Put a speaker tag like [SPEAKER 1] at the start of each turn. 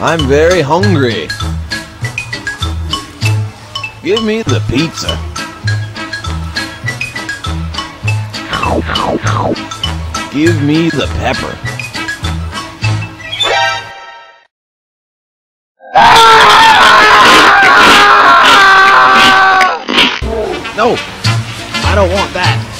[SPEAKER 1] I'm very hungry. Give me the pizza. Give me the pepper. No, I don't want that.